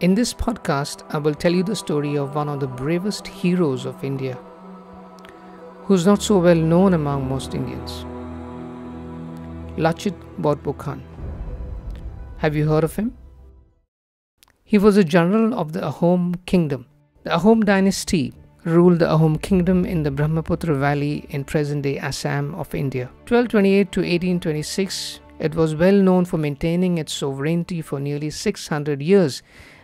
In this podcast, I will tell you the story of one of the bravest heroes of India, who's not so well known among most Indians Lachit Borphukan. Have you heard of him? He was a general of the Ahom kingdom. The Ahom dynasty ruled the Ahom kingdom in the Brahmaputra valley in present day Assam of India. 1228 to 1826, it was well known for maintaining its sovereignty for nearly 600 years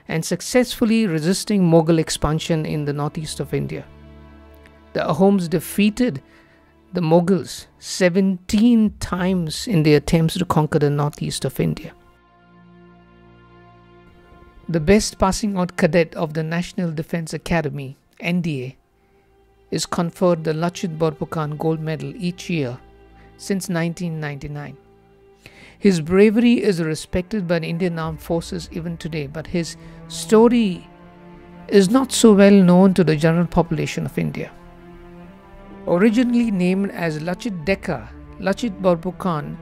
and successfully resisting Mughal expansion in the northeast of India. The Ahoms defeated the Mughals 17 times in their attempts to conquer the northeast of India. The best passing out cadet of the National Defense Academy, NDA, is conferred the Lachit Borphukan Gold Medal each year since 1999. His bravery is respected by the Indian Armed Forces even today, but his story is not so well known to the general population of India. Originally named as Lachit Deka, Lachit Borphukan,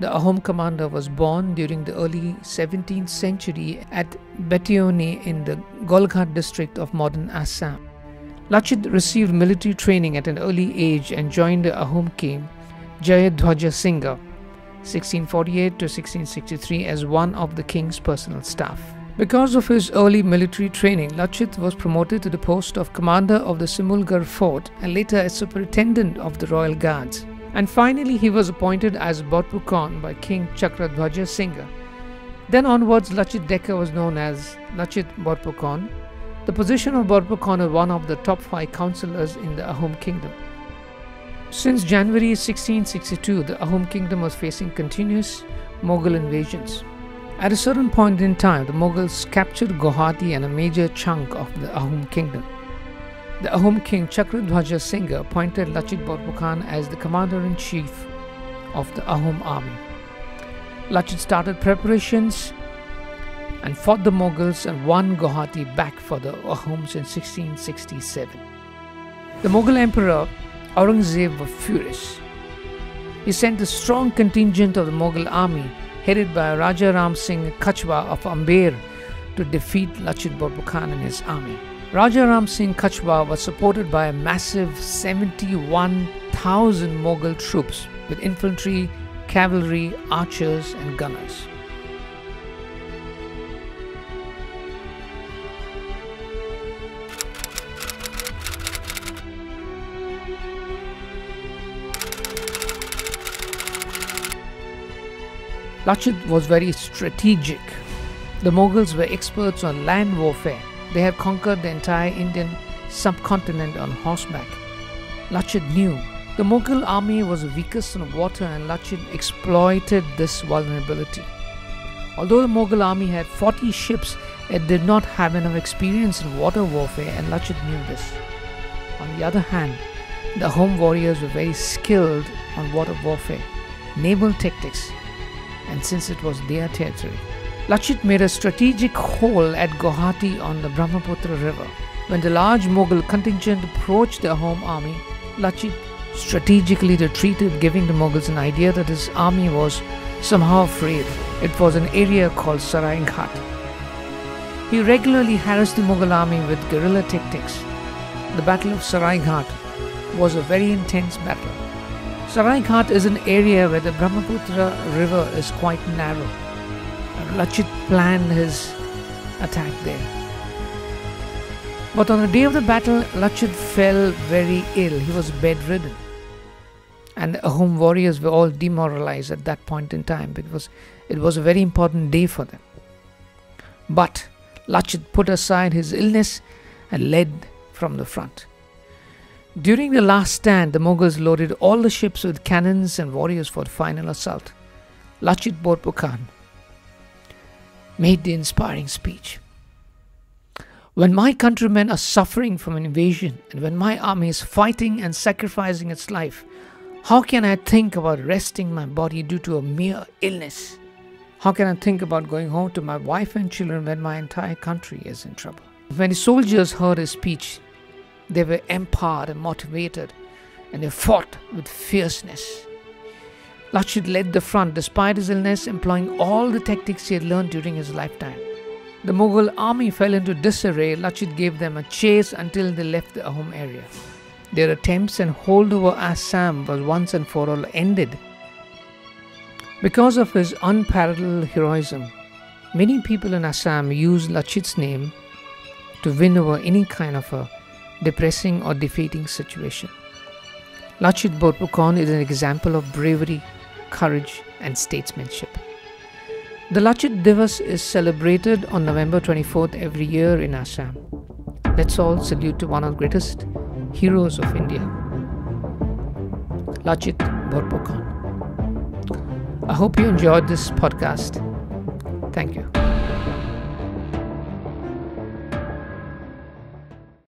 the Ahom commander, was born during the early 17th century at Betioni in the Golghat district of modern Assam. Lachit received military training at an early age and joined the Ahom king Jayadhwaja Singha 1648 to 1663 as one of the king's personal staff. Because of his early military training, Lachit was promoted to the post of commander of the Simulgar fort and later as superintendent of the royal guards. And finally, he was appointed as Borphukan by King Chakradhwaja Singha. Then onwards, Lachit Deka was known as Lachit Borphukan. The position of Borphukan is one of the top five councillors in the Ahom kingdom. Since January 1662, the Ahom kingdom was facing continuous Mughal invasions. At a certain point in time, the Mughals captured Guwahati and a major chunk of the Ahom kingdom. The Ahom king Chakradhwaja Singh appointed Lachit Borphukan as the commander-in-chief of the Ahom army. Lachit started preparations and fought the Mughals and won Guwahati back for the Ahoms in 1667. The Mughal emperor Aurangzeb was furious. He sent a strong contingent of the Mughal army headed by Raja Ram Singh Kachwa of Amber to defeat Lachit Borphukan and his army. Raja Ram Singh Kachwa was supported by a massive 71,000 Mughal troops with infantry, cavalry, archers, and gunners. Lachit was very strategic. The Mughals were experts on land warfare. They had conquered the entire Indian subcontinent on horseback. Lachit knew the Mughal army was weakest on water and Lachit exploited this vulnerability. Although the Mughal army had 40 ships, it did not have enough experience in water warfare and Lachit knew this. On the other hand, the Ahom warriors were very skilled on water warfare, naval tactics, and since it was their territory. Lachit made a strategic hole at Guwahati on the Brahmaputra River. When the large Mughal contingent approached the Ahom army, Lachit strategically retreated, giving the Mughals an idea that his army was somehow afraid. It was an area called Sarai Ghat. He regularly harassed the Mughal army with guerrilla tactics. The Battle of Sarai Ghat was a very intense battle. Sarai Ghat is an area where the Brahmaputra river is quite narrow. Lachit planned his attack there. But on the day of the battle, Lachit fell very ill. He was bedridden. And the Ahom warriors were all demoralized at that point in time because it was a very important day for them. But Lachit put aside his illness and led from the front. During the last stand, the Mughals loaded all the ships with cannons and warriors for the final assault. Lachit Borphukan made the inspiring speech. When my countrymen are suffering from an invasion and when my army is fighting and sacrificing its life, how can I think about resting my body due to a mere illness? How can I think about going home to my wife and children when my entire country is in trouble? When the soldiers heard his speech, they were empowered and motivated, and they fought with fierceness. Lachit led the front despite his illness, employing all the tactics he had learned during his lifetime. the Mughal army fell into disarray, Lachit gave them a chase until they left the Ahom area. Their attempts and hold over Assam was once and for all ended. Because of his unparalleled heroism, many people in Assam use Lachit's name to win over any kind of a depressing or defeating situation. Lachit Borphukan is an example of bravery, courage, and statesmanship. The Lachit Divas is celebrated on November 24th every year in Assam. Let's all salute to one of the greatest heroes of India, Lachit Borphukan. I hope you enjoyed this podcast. Thank you.